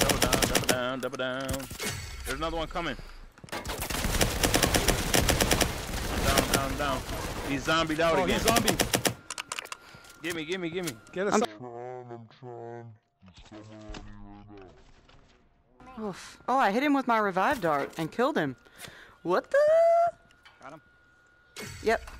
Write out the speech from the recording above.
Double down, double down, double down. There's another one coming. Down, down, down. He's zombied out oh, again. He's zombie. Give me, give me, give me. Get us. I'm trying, I'm trying. Oof. Oh, I hit him with my revive dart and killed him. What the? Got him. Yep.